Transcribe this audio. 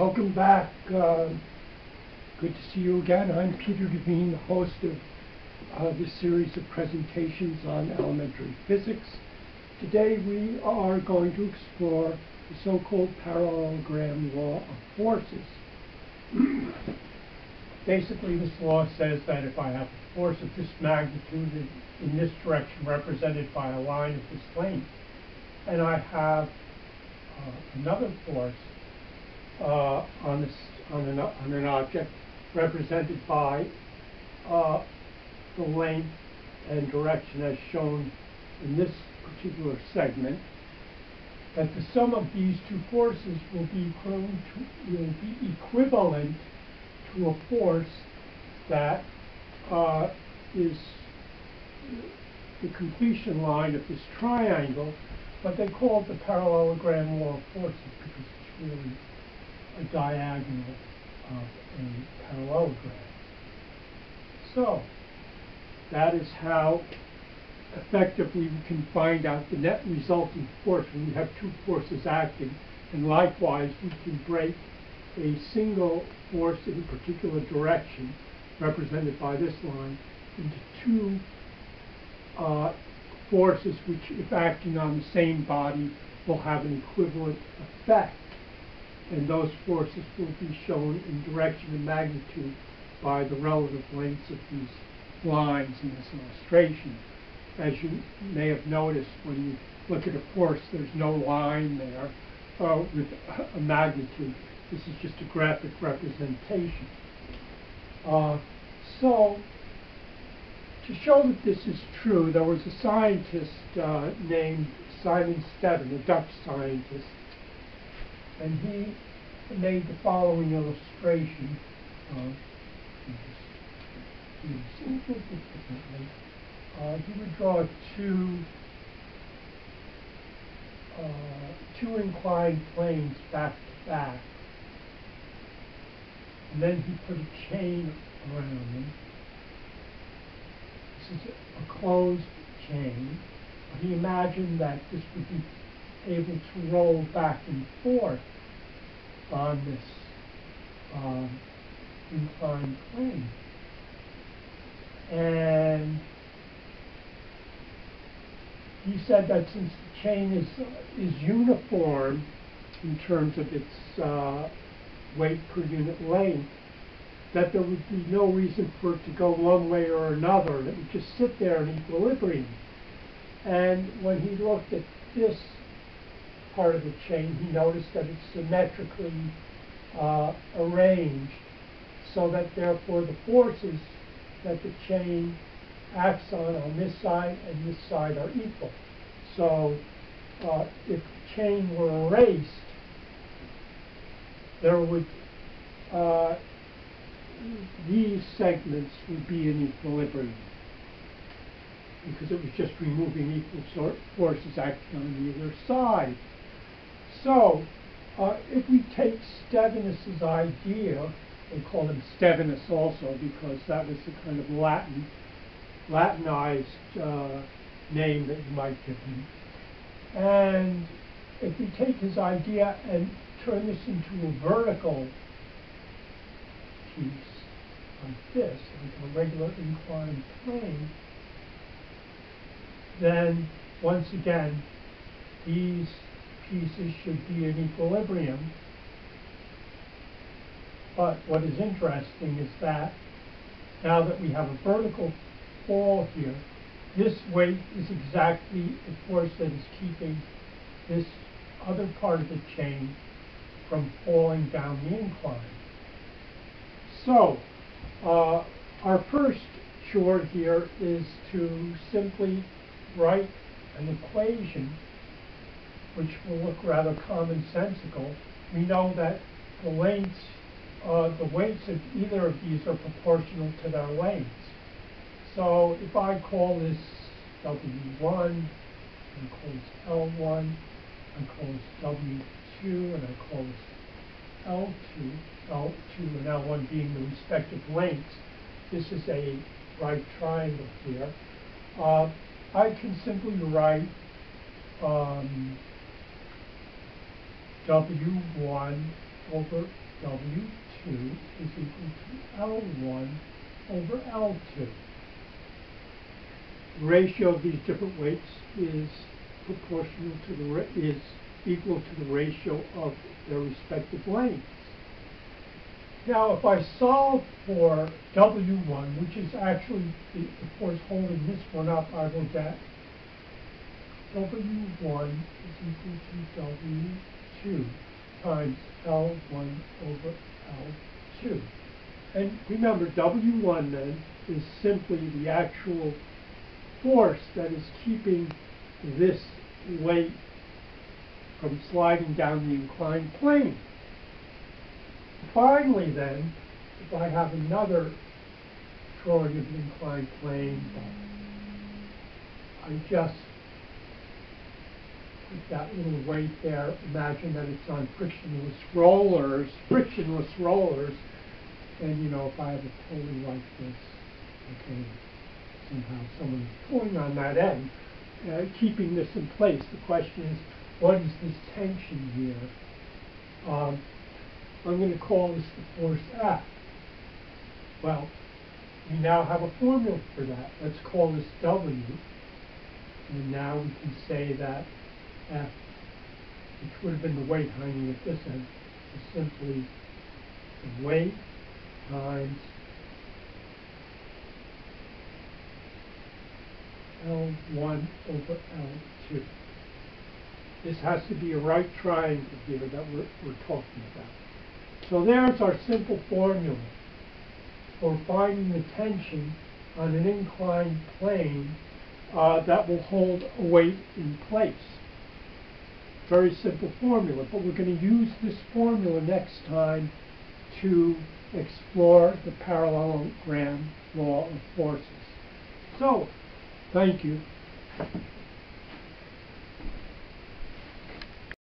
Welcome back. Uh, good to see you again. I'm Peter Duveen, the host of uh, this series of presentations on elementary physics. Today we are going to explore the so-called parallelogram law of forces. Basically, this law says that if I have a force of this magnitude in, in this direction represented by a line of this length, and I have uh, another force uh, on, this, on, an, on an object represented by uh, the length and direction as shown in this particular segment, that the sum of these two forces will be to, will be equivalent to a force that uh, is the completion line of this triangle, but they call it the parallelogram law of forces because it's really diagonal of a parallelogram. So, that is how effectively we can find out the net resulting force when we have two forces acting. And likewise, we can break a single force in a particular direction, represented by this line, into two uh, forces which, if acting on the same body, will have an equivalent effect and those forces will be shown in direction and magnitude by the relative lengths of these lines in this illustration. As you may have noticed when you look at a force, there's no line there uh, with a magnitude. This is just a graphic representation. Uh, so, to show that this is true, there was a scientist uh, named Simon Stevin, a Dutch scientist, and he made the following illustration. Uh, uh, he would draw two uh, two inclined planes back to back, and then he put a chain around them. This is a closed chain. but He imagined that this would be able to roll back and forth on this um, inclined plane. And he said that since the chain is, is uniform in terms of its uh, weight per unit length, that there would be no reason for it to go one way or another. and It would just sit there in equilibrium. And when he looked at this part of the chain, he noticed that it's symmetrically uh, arranged so that therefore the forces that the chain acts on on this side and this side are equal. So uh, if the chain were erased, there would uh, these segments would be in equilibrium because it was just removing equal forces acting on either side. So, uh, if we take Stevinus's idea, they call him Stevinus also because that was the kind of Latin, Latinized uh, name that you might give him. And if we take his idea and turn this into a vertical piece like this, like a regular inclined plane, then once again, these pieces should be in equilibrium. But what is interesting is that now that we have a vertical fall here, this weight is exactly the force that is keeping this other part of the chain from falling down the incline. So, uh, our first chore here is to simply write an equation which will look rather commonsensical, we know that the lengths, uh, the weights of either of these are proportional to their lengths. So if I call this W1, and call this L1, I call this W2, and I call this L2, L2 and L1 being the respective lengths, this is a right triangle here. Uh, I can simply write um, W1 over W2 is equal to L1 over L2. The ratio of these different weights is proportional to the is equal to the ratio of their respective lengths. Now, if I solve for W1, which is actually the, the force holding this one up, I will get W1 is equal to W times L1 over L2, And remember, W1 then is simply the actual force that is keeping this weight from sliding down the inclined plane. Finally then, if I have another drawing of the inclined plane, I just that little weight there, imagine that it's on frictionless rollers, frictionless rollers, and you know, if I have a pulley like this, okay, somehow someone's pulling on that end, uh, keeping this in place. The question is, what is this tension here? Um, I'm going to call this the force F. Well, we now have a formula for that. Let's call this W. And now we can say that F, which would have been the weight hanging at this end, is simply the weight times L1 over L2. This has to be a right triangle here that we're, we're talking about. So there's our simple formula for finding the tension on an inclined plane uh, that will hold a weight in place. Very simple formula, but we're going to use this formula next time to explore the parallelogram law of forces. So, thank you.